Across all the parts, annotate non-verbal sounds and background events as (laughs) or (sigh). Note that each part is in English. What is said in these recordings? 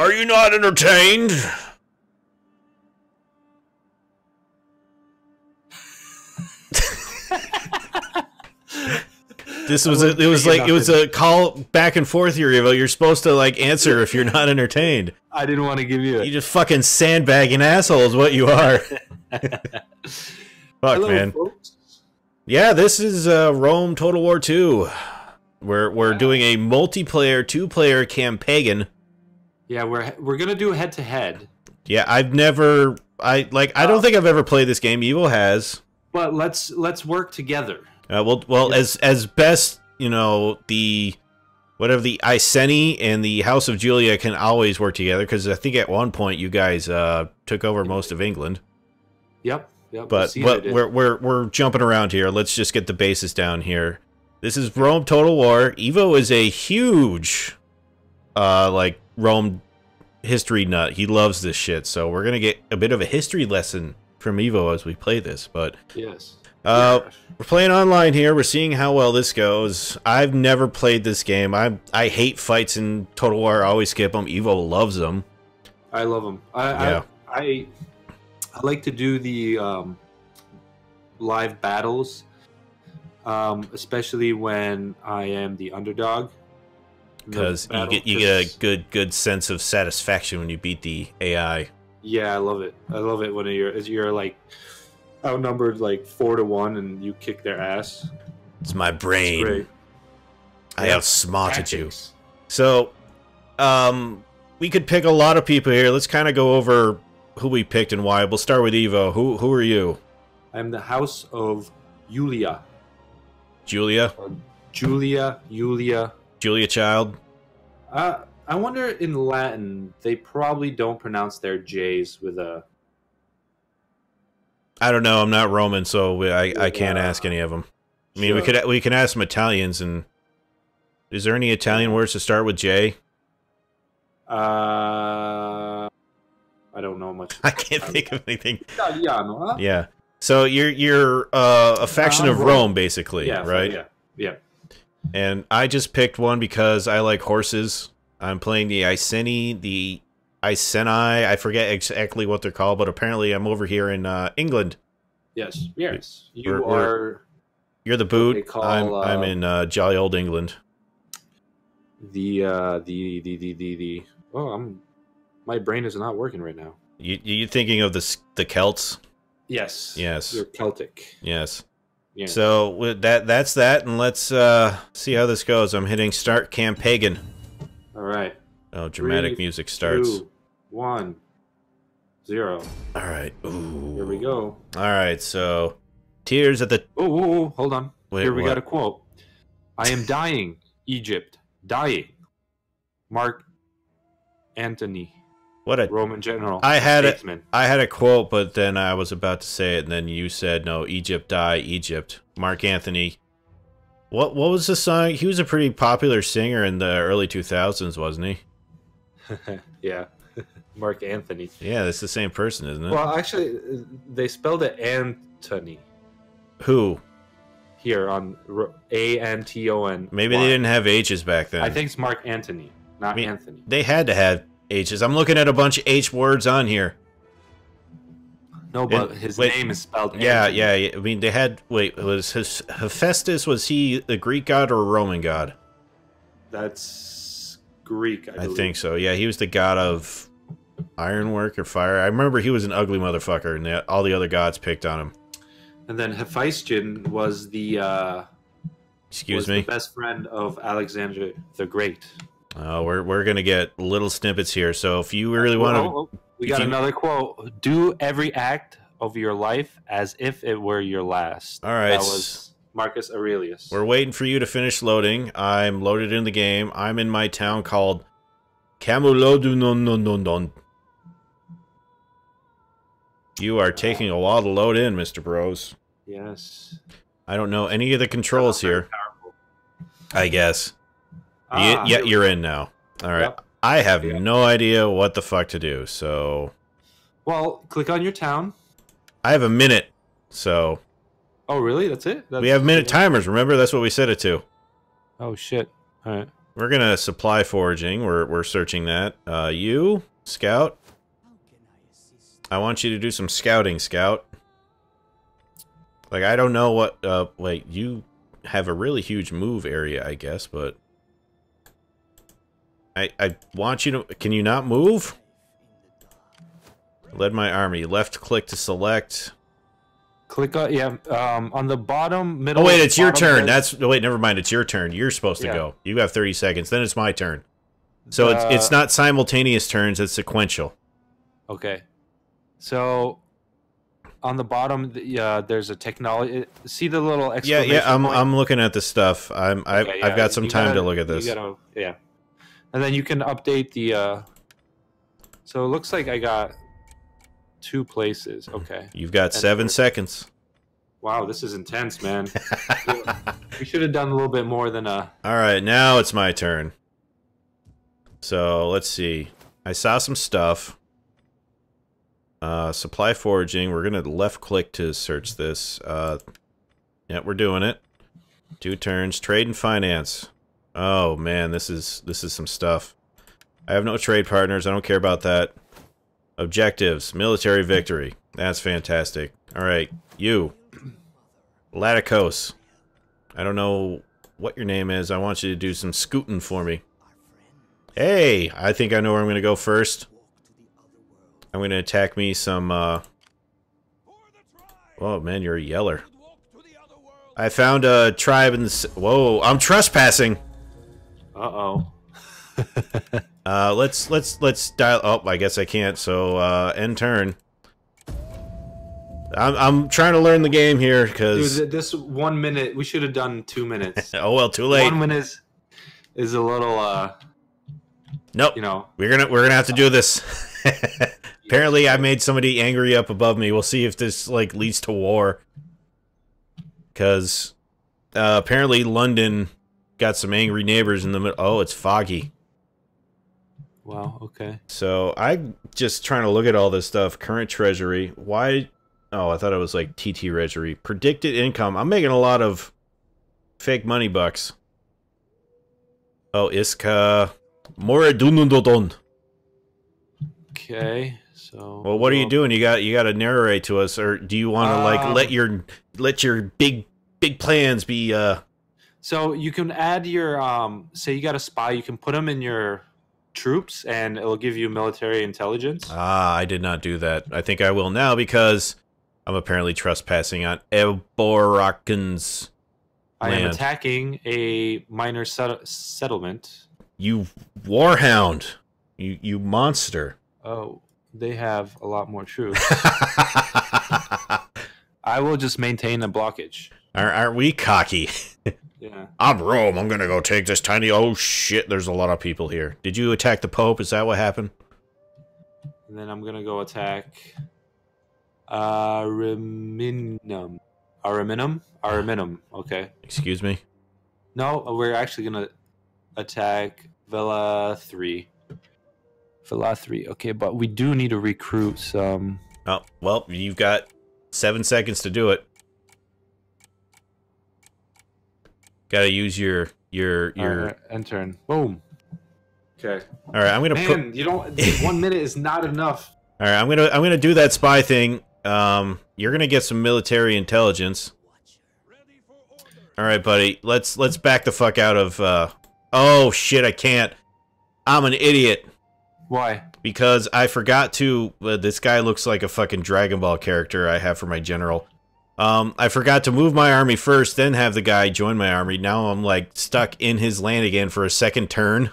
Are you not entertained? This was a, it was like it was a call back and forth here, Ivo. You're supposed to like answer if you're not entertained. I didn't want to give you You it. just fucking sandbagging asshole is what you are. (laughs) Fuck Hello, man. folks. Yeah, this is uh, Rome Total War 2. We're we're doing a multiplayer two-player campaign. Yeah, we're we're gonna do a head to head, Yeah, I've never I like I don't think I've ever played this game. Ivo has. but let's let's work together. Uh, well, well, as as best you know, the whatever the Iceni and the House of Julia can always work together because I think at one point you guys uh, took over most of England. Yep. Yep. But but we're we're we're jumping around here. Let's just get the basis down here. This is Rome Total War. Ivo is a huge, uh, like Rome history nut. He loves this shit. So we're gonna get a bit of a history lesson from Ivo as we play this. But yes. uh, Yeah. we're playing online here. We're seeing how well this goes. I've never played this game. I I hate fights in Total War. I always skip them. Ivo loves them. I love them. I, Yeah. I I I like to do the um, live battles, um, especially when I am the underdog. Because you get you get a good good sense of satisfaction when you beat the AI. Yeah, I love it. I love it when you're you're like outnumbered like four to one and you kick their ass. It's my brain. I Yeah. outsmarted you. So, um, we could pick a lot of people here. Let's kind of go over who we picked and why. We'll start with Ivo. Who who are you? I'm the house of Julia. Julia? Julia, Julia. Julia Child? Uh, I wonder in Latin they probably don't pronounce their J's with a. I don't know. I'm not Roman, so we, I I can't ask any of them. I mean, we could we can ask some Italians. And is there any Italian words to start with J? Uh, I don't know much. (laughs) I can't think of anything. Italiano, huh? Yeah. So you're you're uh, a faction Uh, of Rome. Rome, basically, Yeah, so, right? Yeah, yeah. And I just picked one because I like horses. I'm playing the Iceni, the Iceni. I forget exactly what they're called, but apparently I'm over here in uh, England. Yes, yes. You We're- we're- are You're the boot. call, I'm I'm uh, in uh, jolly old England. the uh the the the the the. Oh, I'm. My brain is not working right now. You you thinking of the the Celts? Yes. Yes. You're Celtic. Yes. Yeah. So with that that's that, and let's uh, see how this goes. I'm hitting start campaign. All right. Oh, dramatic Three, music starts. Two, one, zero. All right. Ooh. Here we go. All right. So, tears at the oh, hold on. Wait, Here we what? got a quote. I am dying, Egypt, dying. Mark Antony, what a Roman general. I had statesman. I had a quote, but then I was about to say it, and then you said, "No, Egypt, die, Egypt." Mark Anthony. What what was the song? He was a pretty popular singer in the early 2000s, wasn't he? (laughs) yeah. (laughs) Mark Anthony. Yeah, that's the same person, isn't it? Well, actually, they spelled it Anthony Who? here on A N T O N. Maybe they didn't have H's back then. I think it's Mark Anthony, not I mean- Anthony. they had to have H's. I'm looking at a bunch of H words on here. No, but And- his wait, name is spelled. Yeah, yeah, yeah. I mean, they had. Wait, was his Hephaestus? Was he the Greek god or a Roman god? That's Greek. I, I think so. Yeah, he was the god of ironwork or fire. I remember he was an ugly motherfucker, and the, all the other gods picked on him. And then Hephaestion was the uh, Excuse was me. the best friend of Alexander the Great. Uh, we're we're gonna get little snippets here. So if you really want to, Oh, oh, we got you- another quote. Do every act of your life as if it were your last. All right. That was Marcus Aurelius. we're waiting for you to finish loading. I'm loaded in the game. I'm in my town called Camulodunon. You are taking a while to load in, Mr. Bros. yes. I don't know any of the controls here. powerful. I guess. Ah, yeah, you're in now. All right. Yep. I have Yeah. no idea what the fuck to do. So Well, click on your town. I have a minute. So Oh, really? That's it? That's, we have minute timers. Remember, that's what we set it to. Oh shit! All right. We're gonna supply foraging. We're we're searching that. Uh, you scout. I want you to do some scouting, scout. Like I don't know what. Uh, wait, you have a really huge move area, I guess, but I I want you to. Can you not move? Led my army. Left click to select. Click on yeah. Um, on the bottom middle. Oh wait, it's your turn. That's wait, never mind. It's your turn. You're supposed to Yeah. go. You have 30 seconds. Then it's my turn. So it's it's Uh, not simultaneous turns. It's sequential. Okay. So on the bottom, the- uh, there's a technology. See the little Yeah, yeah. I'm point? I'm looking at the stuff. I'm I've, Okay, I've yeah, got some time gotta- to look at you this. gotta- yeah, and then you can update the. Uh, so it looks like I got two places. Okay. You've got seven first. seconds. Wow, this is intense, man. (laughs) we should have done a little bit more than uh All right, now it's my turn. So let's see. I saw some stuff. Uh, supply foraging. We're gonna left click to search this. Uh, yeah, we're doing it. Two turns. Trade and finance. Oh man, this is this is some stuff. I have no trade partners. I don't care about that. Objectives. Military victory. That's fantastic. All right, you. Laticos. I don't know what your name is. I want you to do some scooting for me. Hey, I think I know where I'm going to go first. I'm going to attack me some, uh... Oh, man, you're a yeller. I found a tribe in the... Whoa, I'm trespassing! Uh oh. (laughs) Uh, let's, let's, let's dial... Oh, I guess I can't, so, uh, end turn. I'm, I'm trying to learn the game here, because... This one minute we should have done two minutes. (laughs) Oh, well, too late. One minute is, is a little uh Nope. you know We're gonna we're gonna have to do this. (laughs) Apparently, I made somebody angry up above me. We'll see if this like leads to war. Because uh, apparently London got some angry neighbors in the middle. Oh, it's foggy. wow okay. So I'm just trying to look at all this stuff. Current treasury. Why? Oh, I thought it was like TT treasury. Predicted income. I'm making a lot of fake money bucks. Oh, Iska. Moredunundodon. Okay. So Well, what are you doing? You got you got to narrate to us, or do you want to like Um, let your let your big big plans be? uh So you can add your um say you got a spy, you can put them in your troops and it'll give you military intelligence. Ah, I did not do that. I think I will now because I'm apparently trespassing on Elborakan's I am attacking a minor set- settlement. You warhound, you you monster. Oh, they have a lot more troops. (laughs) I will just maintain a blockage. Aren't, aren't we cocky? (laughs) Yeah. I'm Rome. I'm gonna go take this tiny. Oh shit! There's a lot of people here. Did you attack the Pope? Is that what happened? And then I'm gonna go attack uh, Ariminum. Ariminum? Ariminum. Okay. Excuse me. No, we're actually gonna attack Velathri. Villa three. Okay, but we do need to recruit some. Oh well, you've got seven seconds to do it. Got to use your your your. Alright, end turn. Boom. Okay. All right, I'm gonna put. Man, you don't. one minute is not enough. (laughs) All right, I'm gonna I'm gonna do that spy thing. Um, you're gonna get some military intelligence. All right, buddy. Let's let's back the fuck out of. uh Oh shit! I can't. I'm an idiot Why? because I forgot to. Uh, this guy looks like a fucking Dragon Ball character I have for my general. Um, I forgot to move my army first, then have the guy join my army. Now I'm like stuck in his land again for a second turn,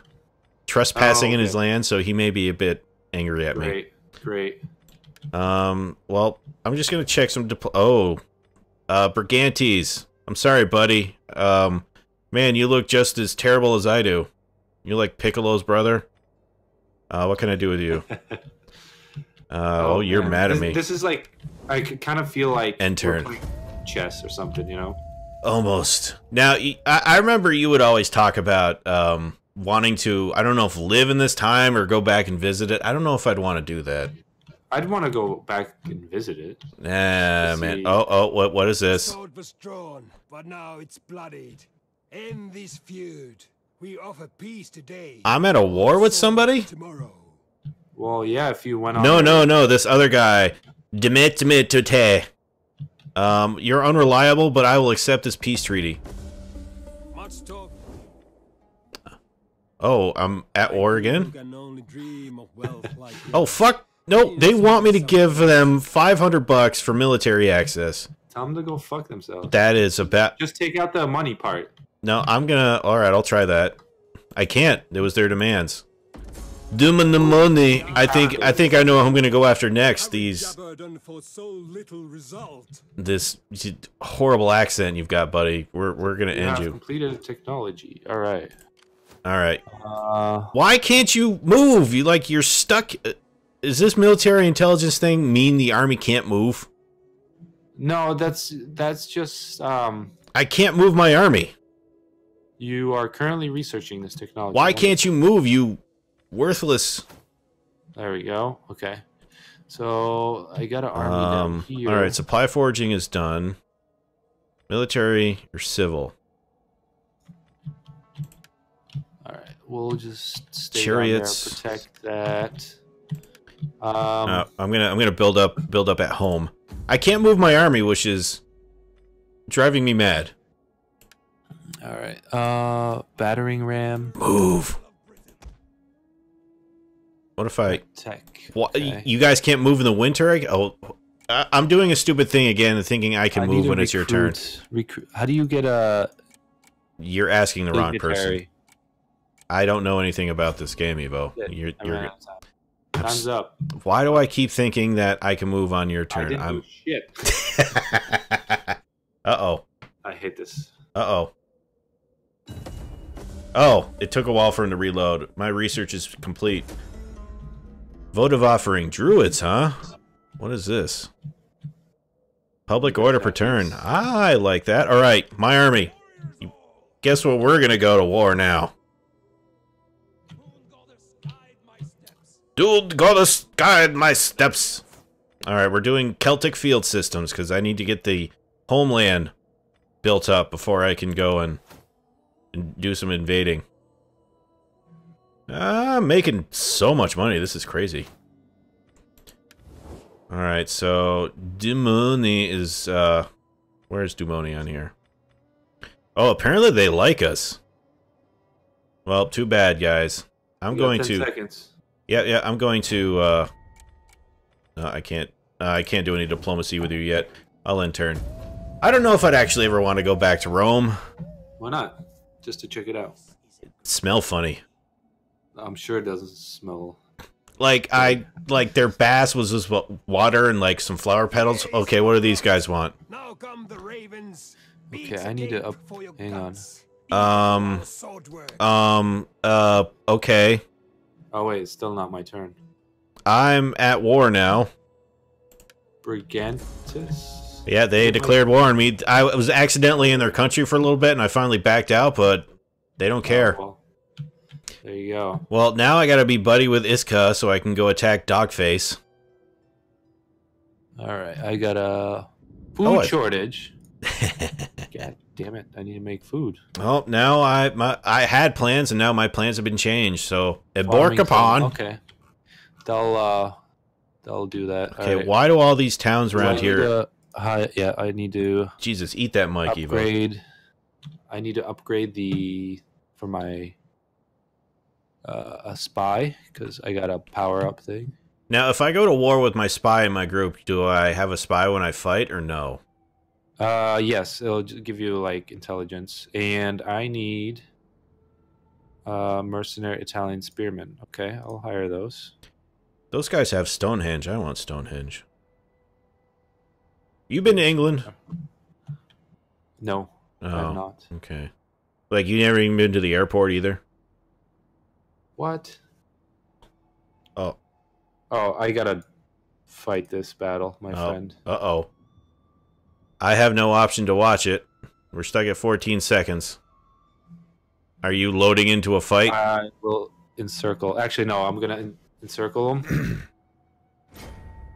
trespassing Oh, in his land. So he may be a bit angry at me. Great. Great. Um, well, I'm just gonna check some. Oh, uh, Brigantes. I'm sorry, buddy. Um, man, you look just as terrible as I do. You're like Piccolo's brother. Uh, what can I do with you? (laughs) Uh, oh, you're man. mad at This- me. This is like I could kind of feel like End we're turn. playing chess or something, you know. Almost. Now, I remember you would always talk about um wanting to. I don't know if live in this time or go back and visit it. I don't know if I'd want to do that. I'd want to go back and visit it. Nah, man. see. Oh, oh, what, what is The this? sword was drawn, but now it's bloodied. End this feud. We offer peace today. I'm at a war with somebody? Tomorrow. Well, yeah, if you went on. No, no, no. This other guy, Demit Demit Tote. Um, you're unreliable, but I will accept this peace treaty. Much talk. Oh, I'm at war again? can only dream of wealth like (laughs) Oh, fuck. No, they want me to give them 500 bucks for military access. Tell them to go fuck themselves. That is a bad. Just take out the money part. No, I'm gonna. All right, I'll try that. I can't. It was their demands. Doom the money. I think. I think I know who I'm gonna go after next. These. Jabber done for so little result. This horrible accent you've got, buddy. We're we're gonna You end you. completed a technology. All right. All right. Uh, Why can't you move? You like you're stuck. Is this military intelligence thing mean the army can't move? no, that's that's just um. I can't move my army. You are currently researching this technology. Why can't you move? You worthless. There we go. Okay. So I got an army down Um. here. All right. Supply foraging is done. Military or civil? All right. We'll just stay Chariots. down there, protect that. Um. Uh, I'm gonna I'm gonna build up build up at home. I can't move my army, which is driving me mad. all right. Uh, battering ram. Move. What if I? Tech. What, okay. You guys can't move in the winter. I, oh, I'm doing a stupid thing again, thinking I can I move when it's your turn. recruit- Recruit. How do you get a You're asking the wrong person. I don't know anything about this game, Ivo. You're, you're, out of time. Time's up. why do I keep thinking that I can move on your turn? I'm. shit. (laughs) uh oh. I hate this. Uh oh. Oh, it took a while for him to reload. My research is complete. Vote of offering druids, huh? What is this? Public order per turn. Ah, I like that. All right, my army. Guess what? We're gonna go to war now. Dude, goddess, guide my steps. All right, we're doing Celtic field systems because I need to get the homeland built up before I can go and, and do some invading. Ah, I'm making so much money. This is crazy. All right, so Dumoni is uh, where's Dumoni on here? Oh, apparently they like us. Well, too bad, guys. I'm You going 10 to. Seconds. Yeah, yeah, I'm going to, uh... No, I can't, uh, I can't do any diplomacy with you yet. I'll intern. I don't know if I'd actually ever want to go back to Rome. Why not? Just to check it out. Smell funny. I'm sure it doesn't smell. Like, I, like, their bass was just wa- water and, like, some flower petals. Okay, what do these guys want? Now come the ravens. Okay, I need to up- hang on. Um, Sword. Um, uh, okay. Oh wait, it's still not my turn. I'm at war now. Brigantes. Yeah, they declared war on me. I was accidentally in their country for a little bit, and I finally backed out, but they don't care. Oh, well. There you go. Well, now I gotta be buddy with Iska so I can go attack Dogface. All right, I got a food Oh, shortage. (laughs) God damn it! I need to make food. well, now I my I had plans and now my plans have been changed. So Farming upon. Okay, they'll uh, they'll do that. Okay, Alright. why do all these towns around here? to- hi, yeah, I need to Jesus, eat that mic, Ivo. upgrade. I need to upgrade the for my uh, a spy because I got a power up thing. Now, if I go to war with my spy in my group, do I have a spy when I fight or no? Uh, yes, it'll give you like intelligence, and I need uh mercenary Italian spearmen. Okay, I'll hire those. Those guys have Stonehenge. I want Stonehenge. You been to England? No, Oh, I'm not. okay. Like you never even been to the airport either? What? Oh, Oh, I gotta fight this battle, my Oh. friend. uh oh. I have no option to watch it. We're stuck at 14 seconds. Are you loading into a fight? I will encircle. Actually, no, I'm gonna en- encircle them. (clears throat)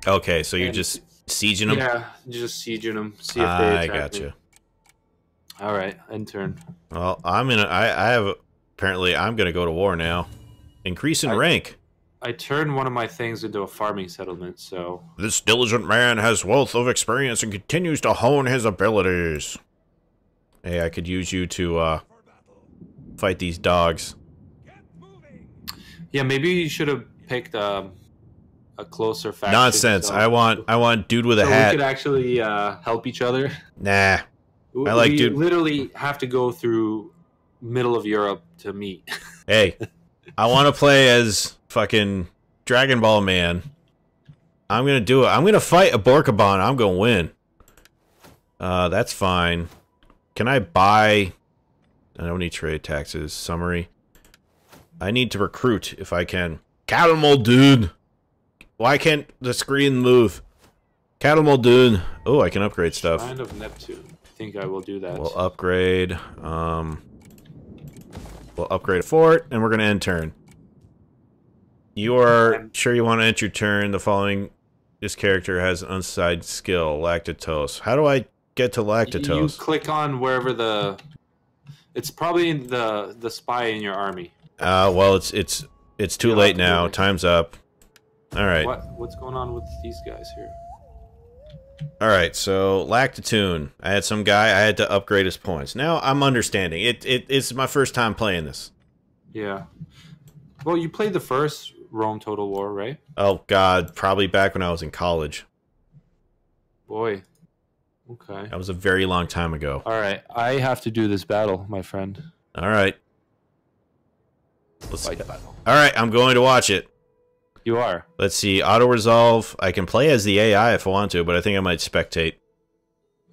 Okay, so you're just sieging them. Yeah, just sieging them. See if they I attack gotcha. me. All right, end turn. Well, I'm gonna. I I have apparently I'm gonna go to war now. Increase in I- rank. I turned one of my things into a farming settlement, so This diligent man has wealth of experience and continues to hone his abilities. Hey, I could use you to uh, fight these dogs. yeah, maybe you should have picked um, a closer faction. Nonsense. so- I want I want dude with a so we could actually uh, help each other. Nah. (laughs) We- I like dude- literally have to go through middle of Europe to meet. Hey, (laughs) I want to play as fucking Dragon Ball Man. I'm gonna do it. I'm gonna fight a Borkabon. I'm gonna win. Uh, that's fine. Can I buy? I don't need trade taxes. Summary. I need to recruit if I can. Cattle dude. Why can't the screen move? Cattle dude. Oh, I can upgrade stuff. Kind of Neptune. I think I will do that. We'll upgrade. Um, we'll upgrade a fort, and we're gonna end turn. You are sure you want to enter your turn. The following, this character has an unsigned skill, lactose. How do I get to You lactose? click on wherever the. It's probably in the the spy in your army. Uh, well, it's it's it's too late to now. Time's up. All right, What what's going on with these guys here? All right. So lactatune. I had some guy. I had to upgrade his points. Now I'm understanding. It it it's my first time playing this. Yeah. Well, you played the first Rome Total War, right? Oh God, probably back when I was in college. Boy. Okay. That was a very long time ago. All right. I have to do this battle, my friend. All right. Let's, Fight the battle. all right, I'm going to watch it. You are. Let's see. Auto resolve. I can play as the AI if I want to, but I think I might spectate.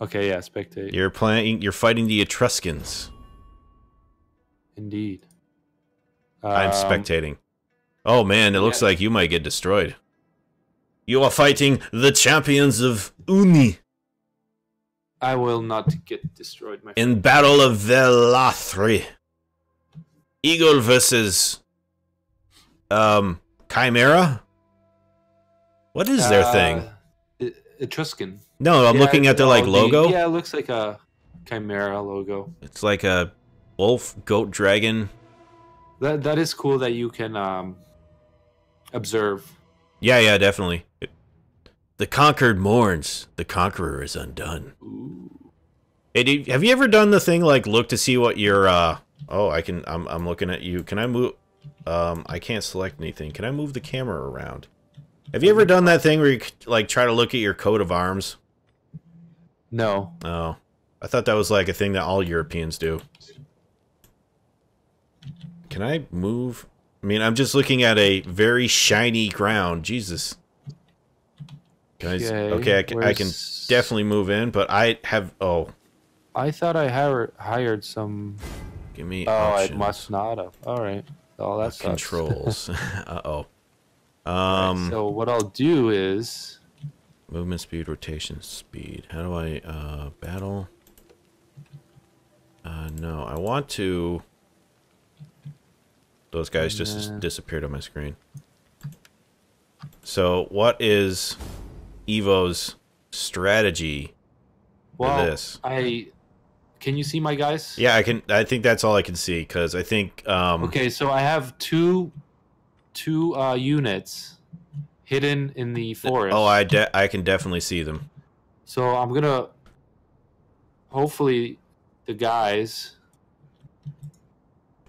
Okay, yeah, spectate. You're playing. You're fighting the Etruscans. Indeed. I'm Um, spectating. Oh man, it looks like you might get destroyed. You are fighting the champions of Uni I will not get destroyed, my friend. in Battle of Velathri. Eagle versus um Chimera. What is their thing? Uh, E- Etruscan. No, I'm Yeah, looking at their like the- logo. yeah, it looks like a chimera logo. It's like a wolf, goat, dragon. That that is cool that you can um observe. Yeah, yeah, definitely. The conquered mourns. The conqueror is undone. Ooh. Hey, have you ever done the thing like look to see what your uh? Oh, I can. I'm I'm looking at you. Can I move? Um, I can't select anything. Can I move the camera around? Have you ever done that thing where you like try to look at your coat of arms? No. Oh, I thought that was like a thing that all Europeans do. Can I move? I mean, I'm just looking at a very shiny ground. Jesus. Can I? s- Okay, Okay, I can, I can definitely move in, but I have. Oh, I thought I hired hired some. give me. Oh, I must not have. All right. Oh, that's controls. (laughs) (laughs) uh oh. Um, so what I'll do is movement speed, rotation speed. How do I uh battle? Uh no, I want to. Those guys just Nah. disappeared on my screen. So, what is Ivo's strategy for well, this? I can you see my guys? Yeah, I can. I think that's all I can see because I think. Um, Okay, so I have two two uh, units hidden in the forest. Oh, I de- I can definitely see them. So I'm gonna hopefully the guys.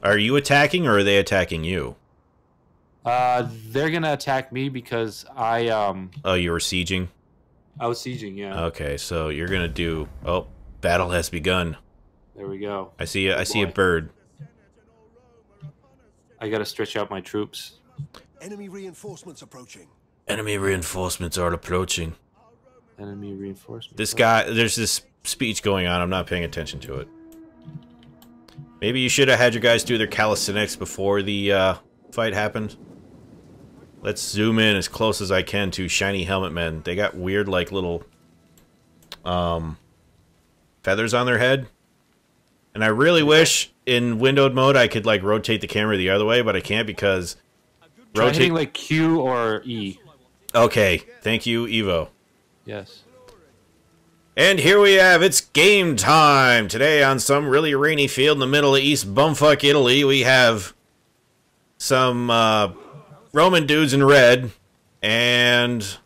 Are you attacking or are they attacking you? Uh, they're gonna attack me because I um Oh, you were sieging. I was sieging. Yeah, Okay, so you're gonna do. Oh, battle has begun. there we go. I see. A, I see a bird. I gotta stretch out my troops. Enemy reinforcements approaching. Enemy reinforcements are approaching. Enemy reinforcements. This guy. There's this speech going on. I'm not paying attention to it. Maybe you should have had your guys do their calisthenics before the uh, fight happened. Let's zoom in as close as I can to shiny helmet men. They got weird, like little, um, feathers on their head. And I really wish in windowed mode I could like rotate the camera the other way, but I can't because Try rotate. hitting like Q or E. Okay, thank you, Ivo. Yes. And here we have it's game time. Today on some really rainy field in the middle of East Bumfuck, Italy, we have some uh, Roman dudes in red, and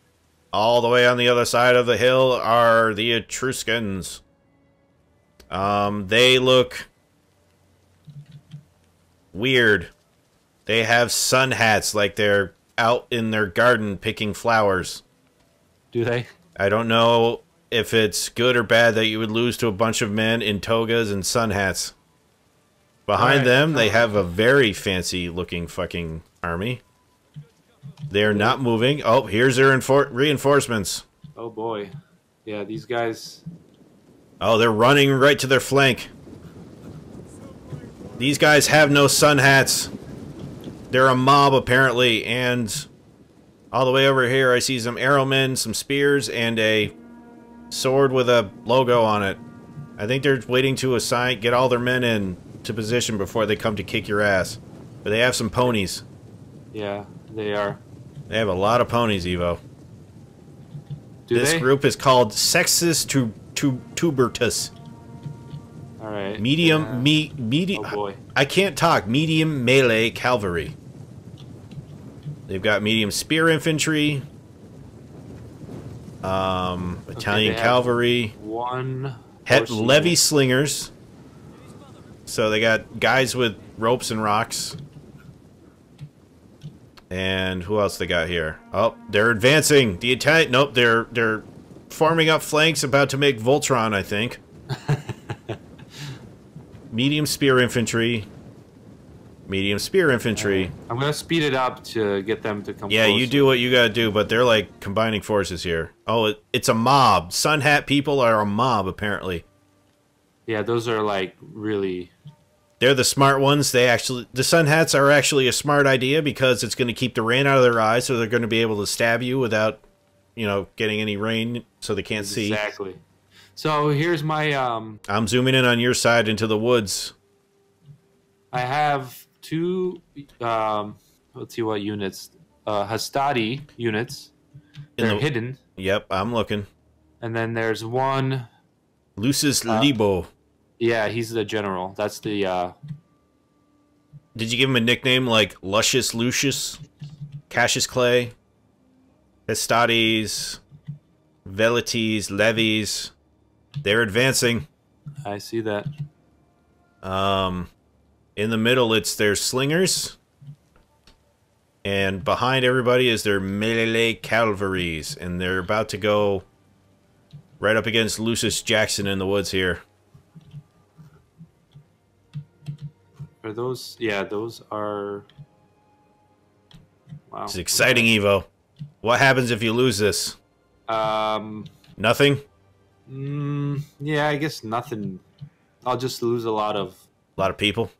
all the way on the other side of the hill are the Etruscans. Um, they look weird. They have sun hats like they're out in their garden picking flowers. Do they? I don't know if it's good or bad that you would lose to a bunch of men in togas and sun hats. Behind Alright, them, they have a very fancy looking fucking army. They're not moving. Oh, here's their reinforcements. Oh boy. Yeah, these guys. Oh, they're running right to their flank. These guys have no sun hats. They're a mob, apparently, and all the way over here, I see some arrowmen, some spears, and a sword with a logo on it. I think they're waiting to assign, get all their men in to position before they come to kick your ass. But they have some ponies. Yeah, they are. They have a lot of ponies, Ivo. Do this they? group is called Sexist tu- tu- Tubertus. All right. Medium, yeah. me, medium. Oh boy. I can't talk. Medium melee cavalry. They've got medium spear infantry. Um, Italian have cavalry. One. Horse levy slingers. So they got guys with ropes and rocks. And who else they got here? Oh, they're advancing. The Italian. Nope, they're they're forming up flanks, about to make Voltron. I think. (laughs) Medium spear infantry. Medium spear infantry. I'm gonna speed it up to get them to come. Yeah, you do what you gotta do, but they're like combining forces here. Oh, it, it's a mob. Sun hat people are a mob, apparently. Yeah, those are like really. They're the smart ones. They actually, the sun hats are actually a smart idea because it's going to keep the rain out of their eyes, so they're going to be able to stab you without, you know, getting any rain, so they can't see. Exactly. So here's my um. I'm zooming in on your side into the woods. I have two um. Let's see what units. Uh, Hastati units. They're the- hidden, Yep, I'm looking. and then there's one. Lucis Uh, Libo. Yeah, he's the general. That's the uh. Did you give him a nickname like Luscious Lucius, Cassius Clay, Hastati, Velites, Levies? They're advancing. I see that. Um, in the middle, it's their slingers. And behind everybody is their melee cavalries. And they're about to go right up against Lucius Jackson in the woods here. Are those? Yeah, those are. Wow. It's exciting, Ivo. What happens if you lose this? Um. Nothing? Mm, yeah, I guess nothing. I'll just lose a lot of A lot of people?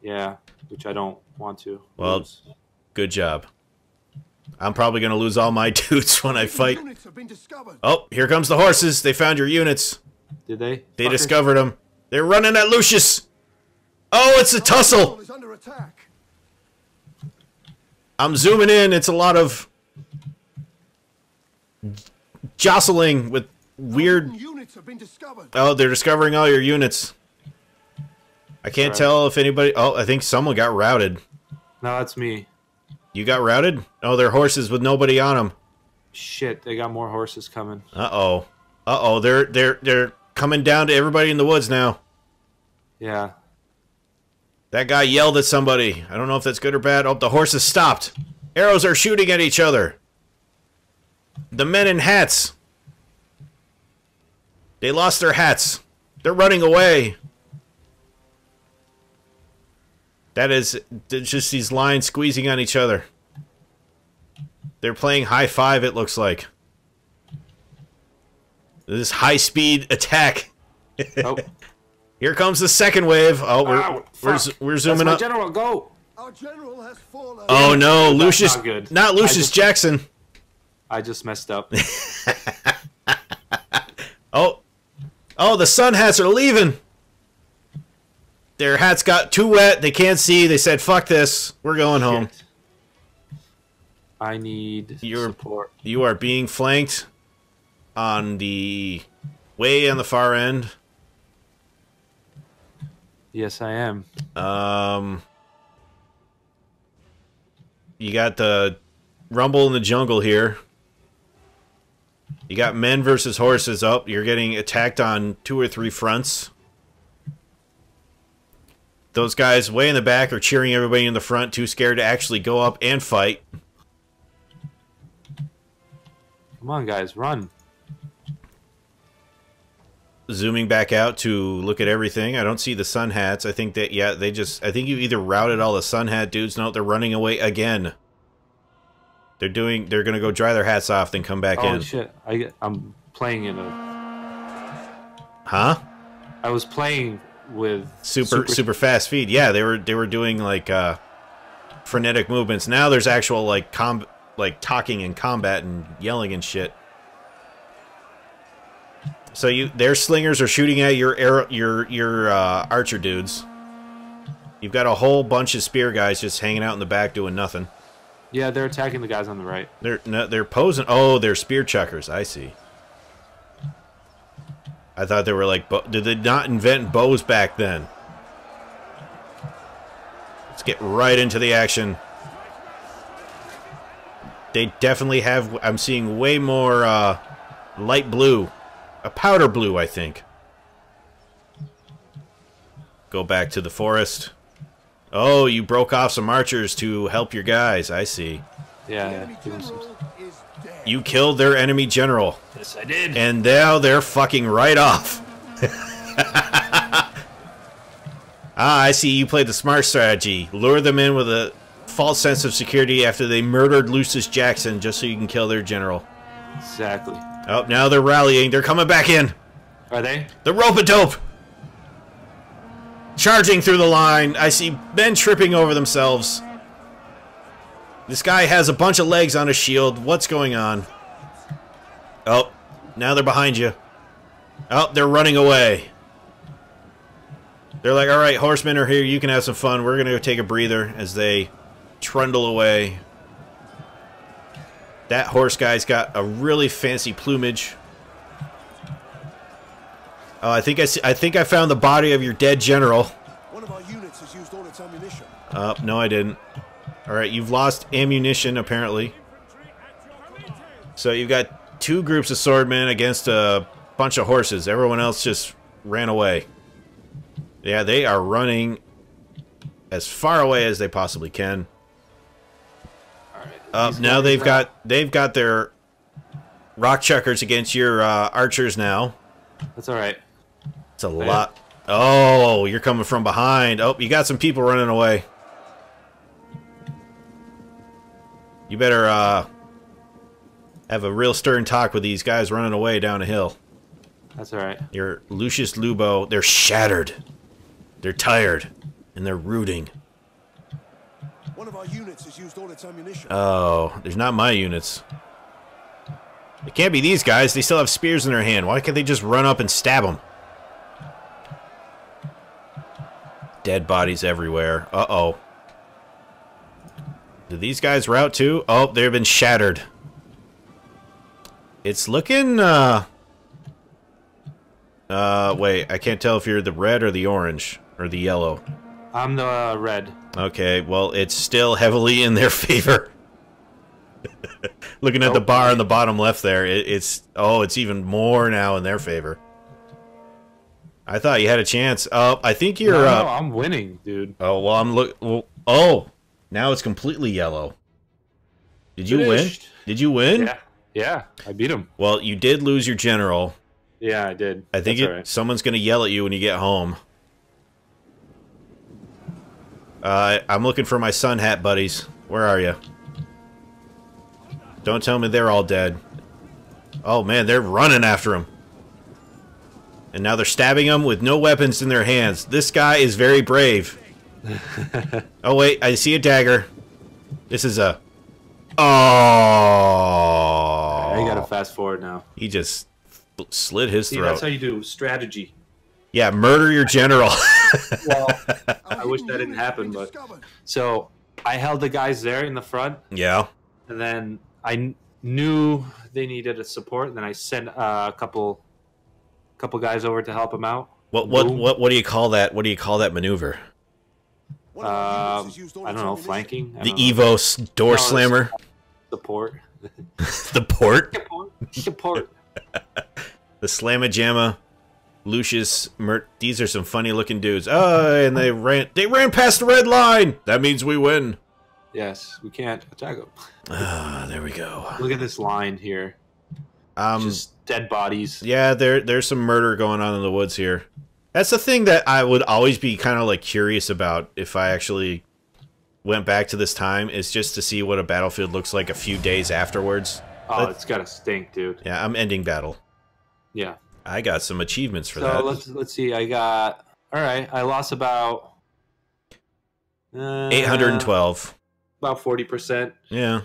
yeah, which I don't want to. Well, lose. Good job. I'm probably going to lose all my (laughs) dudes when I fight. Units have been discovered. Oh, here comes the horses. They found your units. did they? They Fuckers? discovered them. They're running at Lucius. Oh, it's a tussle. Under attack. I'm zooming in. It's a lot of jostling with weird. Units have been discovered. Oh, they're discovering all your units. I can't Right. tell if anybody. Oh, I think someone got routed. No, that's me. You got routed? Oh, they're horses with nobody on them. Shit, they got more horses coming. Uh oh. Uh oh. They're they're they're coming down to everybody in the woods now. Yeah. That guy yelled at somebody. I don't know if that's good or bad. Oh, the horses stopped. Arrows are shooting at each other. The men in hats. They lost their hats. They're running away. That is just these lines squeezing on each other. They're playing high five, it looks like. This high speed attack. Oh, (laughs) Here comes the second wave. Oh, we're Ow, we're, we're that's zooming my up. general. Go. Our general has fallen. Oh no, That's Lucius! not good. Not Lucius just- Jackson. I just messed up. (laughs) Oh, oh, the sun hats are leaving. Their hats got too wet. They can't see. They said, "Fuck this. We're going home." I need You're- support. You are being flanked on the way on the far end. Yes, I am. Um, you got the rumble in the jungle here. You got men versus horses up. You're getting attacked on two or three fronts. Those guys way in the back are cheering everybody in the front, too scared to actually go up and fight. Come on, guys, run. Zooming back out to look at everything, I don't see the sun hats. I think that yeah, they just I think you either routed all the sun hat dudes. No, they're running away again. They're doing. They're gonna go dry their hats off, then come back Oh in. shit! I, I'm playing in a. Huh? I was playing with super, super fast feed. Yeah, they were they were doing like uh frenetic movements. Now there's actual like com like talking and combat and yelling and shit. So you their slingers are shooting at your arrow your your uh, archer dudes. You've got a whole bunch of spear guys just hanging out in the back doing nothing. Yeah, they're attacking the guys on the right. They're no, they're posing. Oh, they're spear chuckers. I see. I thought they were like. Did they not invent bows back then? Let's get right into the action. They definitely have. I'm seeing way more uh, light blue, a powder blue, I think. Go back to the forest. Oh, you broke off some archers to help your guys. I see. Yeah, The yeah. enemy give 'em some- general is dead. You killed their enemy general. Yes, I did. And now they're fucking right off. (laughs) ah, I see you played the smart strategy. Lure them in with a false sense of security after they murdered Lucius Jackson just so you can kill their general. Exactly. Oh, now they're rallying. They're coming back in. Are they? The rope a dope. Charging through the line. I see men tripping over themselves. This guy has a bunch of legs on his shield. What's going on? Oh, now they're behind you. Oh, they're running away. They're like, all right, horsemen are here. You can have some fun. We're going to go take a breather as they trundle away. That horse guy's got a really fancy plumage. Oh, I think I, see, I think I found the body of your dead general. One of our units has used all its ammunition. Uh, no, I didn't. All right, you've lost ammunition apparently. So you've got two groups of swordmen against a bunch of horses. Everyone else just ran away. Yeah, they are running as far away as they possibly can. All right. Uh, now they've are- got they've got their rock chuckers against your uh, archers now. That's all right. It's a lot. Oh, you're coming from behind. Oh, you got some people running away. You better uh, have a real stern talk with these guys running away down a hill. That's all right. Your Lucius Lubo, they're shattered. They're tired. And they're rooting. One of our units has used all its ammunition. Oh, there's not my units. It can't be these guys. They still have spears in their hand. Why can't they just run up and stab them? Dead bodies everywhere. Uh-oh. Do these guys route too? Oh, they've been shattered. It's looking, uh... Uh, wait. I can't tell if you're the red or the orange. Or the yellow. I'm the uh, red. Okay, well, it's still (laughs) heavily in their favor. (laughs) Looking at the bar on the bottom left there, it, it's oh, it's even more now in their favor. I thought you had a chance. Oh, I think you're. no, uh, no, I'm winning, dude. oh well, I'm look. Well, oh, now it's completely yellow. Did you Finished. win? Did you win? Yeah. Yeah. I beat him. Well, you did lose your general. Yeah, I did. I think it, right. someone's going to yell at you when you get home. Uh, I'm looking for my sun hat buddies. Where are you? Don't tell me they're all dead. Oh man, they're running after him. And now they're stabbing him with no weapons in their hands. This guy is very brave. (laughs) oh wait, I see a dagger. This is a. Oh. I gotta fast forward now. He just slit his See, throat. that's how you do strategy. Yeah, murder your general. (laughs) Well, I wish that didn't unit happen, but so I held the guys there in the front, yeah. and then I knew they needed a support. And then I sent uh, a couple couple guys over to help him out. What what Boom. what what do you call that? What do you call that maneuver? One of our Um, units has used all I don't know, flanking. I The don't know. Ivo door No, it's- slammer, support. (laughs) the port, The port. the (laughs) slamma Lucius, Mert. These are some funny looking dudes. Oh, and they ran they ran past the red line. That means we win. yes, we can't attack them. Ah, there we go. Look at this line here. Um, Just dead bodies. yeah, there there's some murder going on in the woods here. That's the thing that I would always be kind of like curious about if I actually went back to this time is just to see what a battlefield looks like a few days afterwards. Oh, it's gotta stink, dude. Yeah, I'm ending battle. Yeah. I got some achievements for so that. let's let's see. I got. All right. I lost about. Uh, 812. About forty percent, Yeah.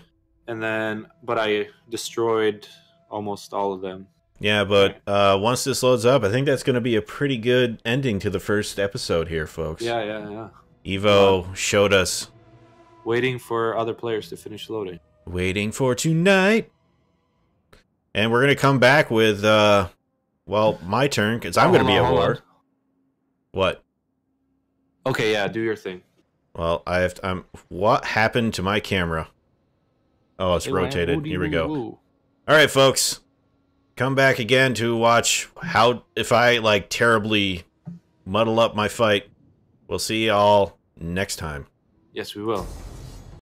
and then but I destroyed almost all of them. Yeah, but uh, once this loads up, I think that's going to be a pretty good ending to the first episode here, folks. Yeah, yeah, yeah. Ivo showed us Waiting for other players to finish loading. waiting for tonight. And we're going to come back with, uh, well, my turn, because I'm going to be at war. What? Okay, yeah. Do your thing. Well, I have to, I'm, what happened to my camera? Oh, it's rotated. Here we go. All right, folks. Come back again to watch how if I like terribly muddle up my fight. We'll see y'all next time. Yes, we will.